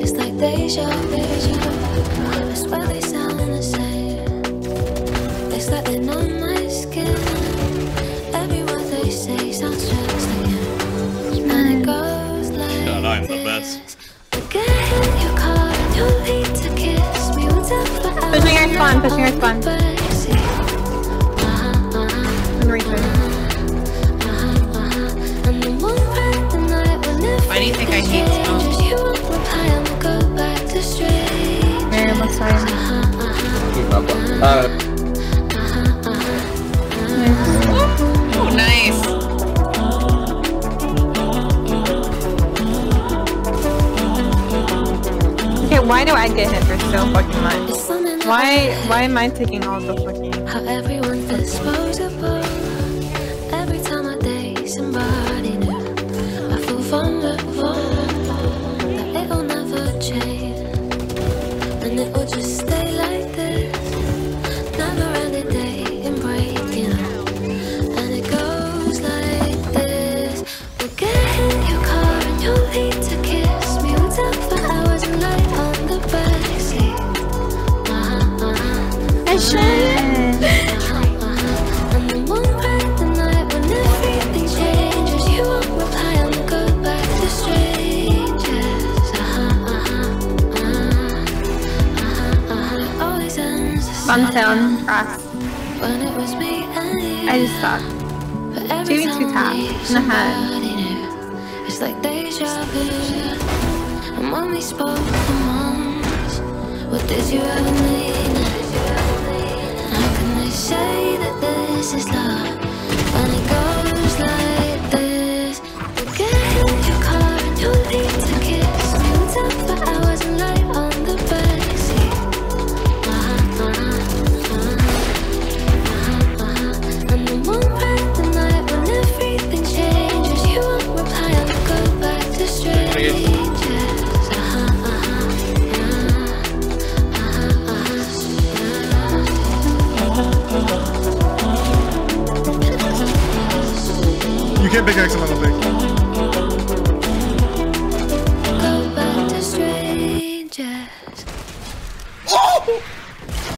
it's like deja vu. We'll talk for hours Pushing our spawn, pushing our spawn. backseat. I'm retarded. Why do you think I hate smoke? Very almost fine. Keep up. Uh, why do I get hit for so fucking much? Why why am I taking all the fucking How everyone's disposable. Every time I date somebody new, I feel vulnerable. That it'll never change, and it will just stay Bum same. sound cross. When it was me and you. I just. But Two, tap in the head. It's like deja vu. And when we spoke for months, what did you ever mean? Say that this is love when it goes like this? Get in your car and you'll need to kiss me. We'll talk for hours and lie on the backseat. And then one bright the night when everything changes, you won't reply and go back to strangers. big X, on the big. Oh!